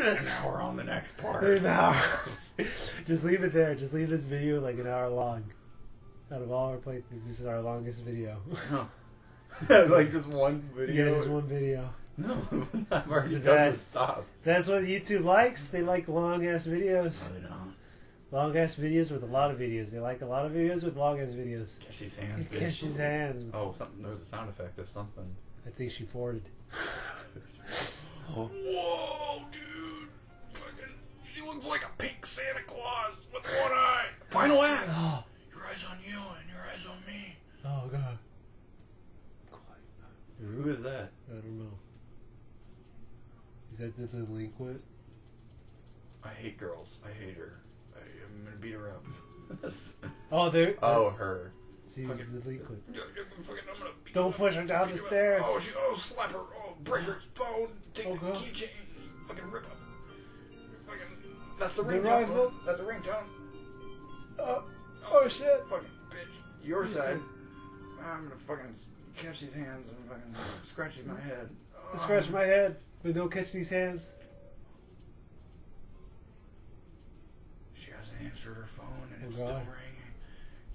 And now we're on the next part. An hour. Just leave it there. Just leave this video like an hour long. Out of all our places, this is our longest video. like just one video. Yeah, just one video. No, I've already done the stops. That's what YouTube likes. They like long ass videos. No, they don't. Long ass videos with a lot of videos. They like a lot of videos with long ass videos. Catch these hands, bitch. Catch his hands. Oh, something. There was a sound effect of something. I think she forwarded. Oh. Whoa, dude! Fucking, she looks like a pink Santa Claus with one eye. Final act. Oh, Your eyes on you and your eyes on me. oh god. Who is that? I don't know. Is that the delinquent? I hate girls. I hate her. I, I'm gonna beat her up. Oh, there. oh, her. She's Fucking- the delinquent. Yeah, yeah, fucking, I'm gonna beat Don't push her down the her up. stairs. Oh, she, oh, slap her. Oh, break her phone. Take Oh, the keychain. Fucking rip up. That's the ringtone. That's the ringtone. Oh, oh shit. Fucking bitch. Your You side. said- I'm gonna fucking catch these hands and fucking scratch my head. Oh. Scratch my um, head, but don't catch these hands. She hasn't answered her phone and Oh, it's God. still ringing.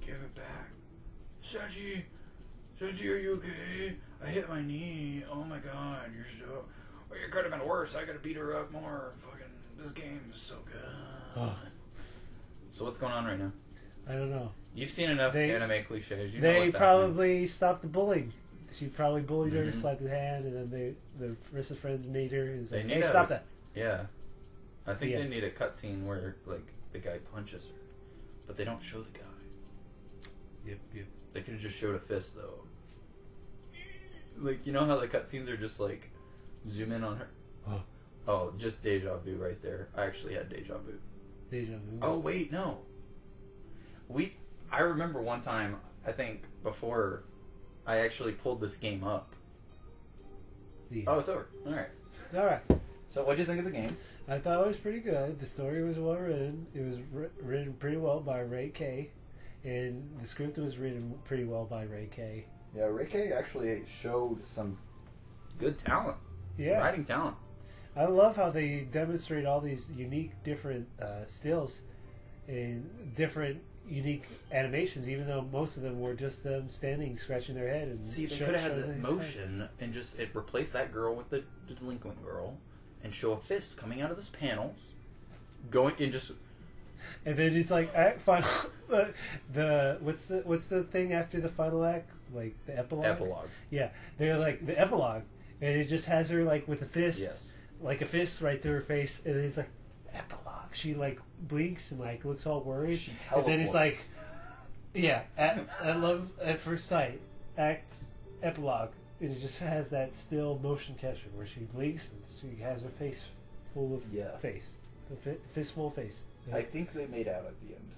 Give it back. Sachi! Sachi, are you okay? I hit my knee. Oh my god, you're so. Well, it could have been worse. I gotta beat her up more. Fucking. This game is so good. Oh, So, what's going on right now? I don't know. You've seen enough They- anime cliches. You know they what's probably stopped the bullying. She probably bullied her, Mhm. slapped her hand, and then they, the rest of friends made her. And They said, need hey, to- stop that. Yeah. I think Yeah. they need a cutscene where, like, the guy punches her. But they don't show the guy. Yep, yep. They could have just showed a fist though. Like you know how the cutscenes are just like zoom in on her. Oh. Oh, just deja vu right there. I actually had deja vu. Deja vu. Oh wait, no. We I remember one time I think before I actually pulled this game up. The- Oh, it's over. All right. All right. So what do you think of the game? I thought it was pretty good. The story was well written. It was wri- written pretty well by Ray K, and the script was written pretty well by Ray K. Yeah, Ray K actually showed some good talent, Yeah, writing talent. I love how they demonstrate all these unique, different uh, stills and different, unique animations. Even though most of them were just them standing, scratching their head, and See, they could have had the their head. motion and just it replace that girl with the, the delinquent girl, and show a fist coming out of this panel, going and just And then it's like act final. the, the what's the what's the thing after the final act? Like the epilogue. epilogue. Yeah, they're like the epilogue, and it just has her like with a fist, Yes. Like a fist right through her face, and it's like epilogue. She like blinks and like looks all worried, She and then it's like, yeah, at, I love at first sight act epilogue. And it just has that still motion capture where she blinks and she has her face full of Yeah. face, a fi- fistful of face. I think they made out at the end.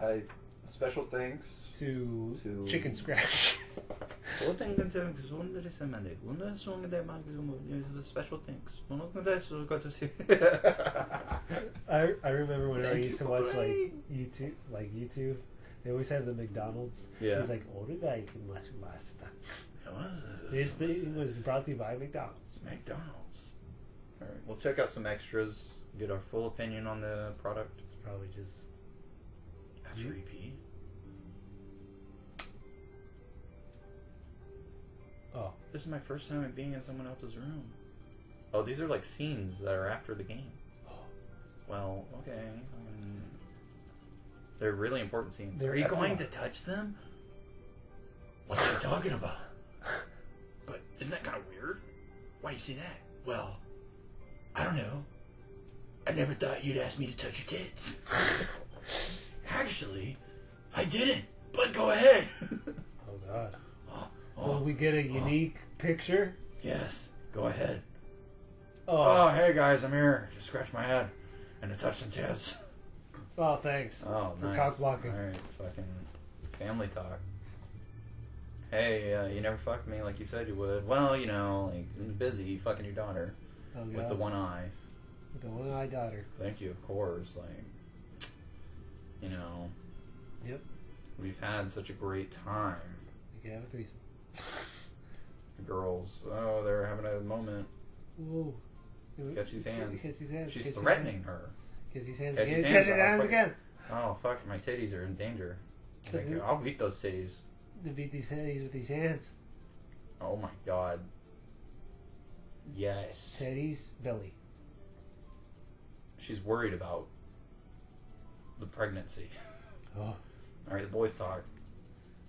I special thanks to, To- chicken scratch. Och tänk att jag såg det som hände. Under såg det man liksom special things. Hon har det så gott att se. I I remember when I used to watch for like. YouTube, like YouTube. They always have the McDonald's. Yeah. He's like, "Oh, the guy can watch master." It was This thing was brought to you by McDonald's. McDonald's. All right, we'll check out some extras. Get our full opinion on the product It's probably just after You- EP. Oh This is my first time being in someone else's room. Oh, these are like scenes that are after the game. Well, okay. um, they're really important scenes. They're are you going to touch them? What are you talking about? But isn't that kind of weird? Why do you say that? Well, I don't know. I never thought you'd ask me to touch your tits. Actually, I didn't. But go ahead. oh god. Oh, Will we get a unique picture? yes. Go ahead. Oh, Oh, hey guys, I'm here. Just scratch my head and to touch some tits. oh, thanks Oh, for nice. cock blocking. All right, fucking family talk. Hey, uh, you never fucked me like you said you would. Well, you know, like I'm busy fucking your daughter Oh, with the one eye. With the one eye daughter. Thank you, of course. Like, you know, Yep. we've had such a great time. You can have a threesome. Girls, oh, they're having a moment. Whoa. Catch these hands. Catch these hands. She's catch threatening her. Catch these hands Catch again. Catch hands, these I'll hands again. Oh fuck, my titties are in danger. Like. I'll beat those titties. To beat these teddies with these hands. Oh my god. Yes. Teddy's belly. She's worried about the pregnancy. Oh. All right, the boys talk.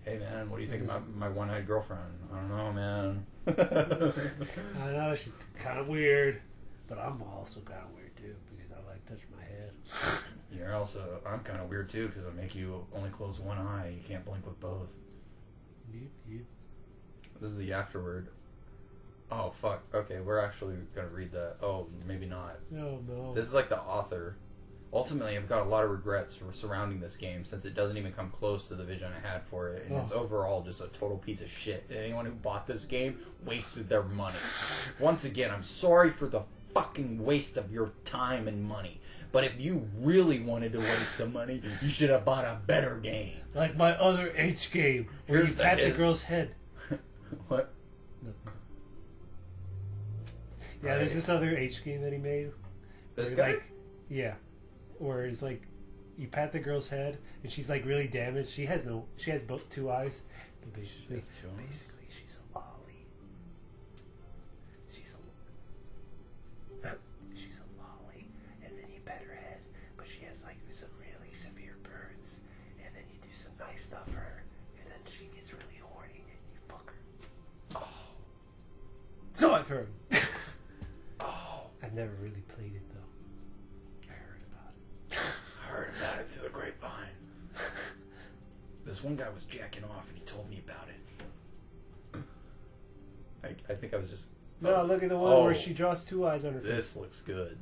Hey man, what do you think about my one-eyed girlfriend? I don't know, man. I know she's kind of weird, but I'm also kind of weird too because I like touching my head. You're also. I'm kind of weird too because I make you only close one eye. You can't blink with both. You, you. This is the afterword. Oh fuck. Okay, we're actually gonna read that. Oh, maybe not. No, no. This is like the author. Ultimately, I've got a lot of regrets for surrounding this game since it doesn't even come close to the vision I had for it, and it's Oh. overall just a total piece of shit. Anyone who bought this game wasted their money. Once again, I'm sorry for the fucking waste of your time and money. But if you really wanted to waste some money, you should have bought a better game. Like my other H game where Here's you the pat the hit. girl's head. what? Yeah, there's this other H game that he made. This guy? Like, yeah, where it's like you pat the girl's head and she's like really damaged. She has no, she has both two eyes, but basically, two eyes? basically she's a lolly. She's a, she's a lolly, and then you pat her head, but she has like some really severe burns, and then you do some nice stuff for her, and then she gets really horny and you fuck her. Oh. So I've heard. Oh. I've never really played it though. I heard about it. I heard about it through the grapevine. This one guy was jacking off and he told me about it. I, I think I was just. No, look at the one Oh. where she draws two eyes on her face. This looks good.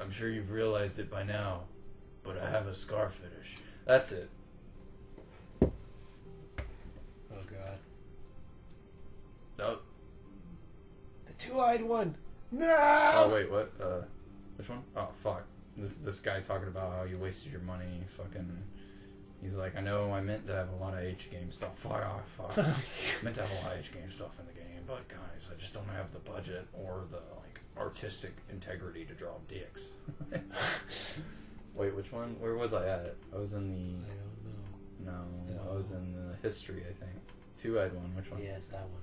I'm sure you've realized it by now, but I have a scar fetish. That's it. Oh god. Oh, The two-eyed one. No. oh wait, what? Uh, which one? Oh fuck. This this guy talking about how you wasted your money. Fucking. He's like, I know I meant to have a lot of H game stuff. Fuck off. Fuck. meant to have a lot of H game stuff in the game, but guys, I just don't have the budget or the like artistic integrity to draw dicks. Wait, which one? Where was I at? I was in I don't the no, No. I was in the history. I think two-eyed one. Which one? Yes, that one.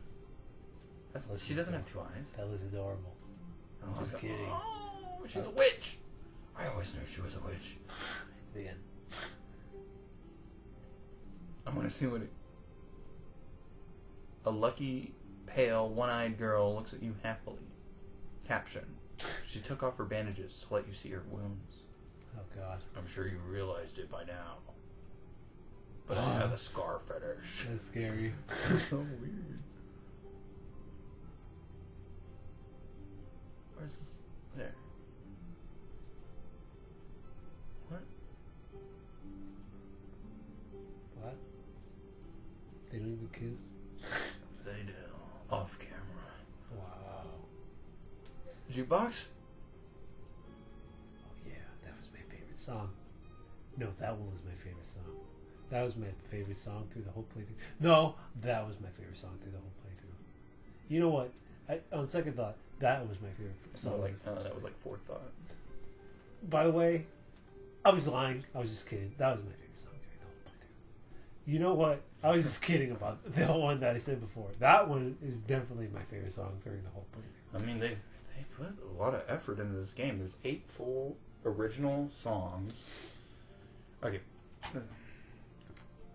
That's, she doesn't have two eyes. That looks adorable. i Oh, just kidding. Oh, she's a uh, witch. Want to see what it. A lucky, pale, one-eyed girl looks at you happily. Caption: She took off her bandages to let you see her wounds. Oh god. I'm sure you realized it by now. But I have a scar fetish. That's scary. so weird. Where's this? There. What? What? They don't even kiss. They do. Off camera. Wow. Jukebox? Oh yeah, that was my favorite song. No, that one was my favorite song. That was my favorite song through the whole playthrough. No, that was my favorite song through the whole playthrough. You know what? I, on second thought, that was my favorite song. like, uh, that was like fourth thought. By the way, I was lying. I was just kidding. That was my favorite You know what? I was just kidding about the one that I said before. That one is definitely my favorite song during the whole playthrough. I mean, they they put a lot of effort into this game. There's eight full original songs. Okay.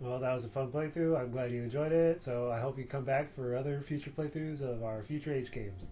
Well, that was a fun playthrough. I'm glad you enjoyed it. So I hope you come back for other future playthroughs of our future age games.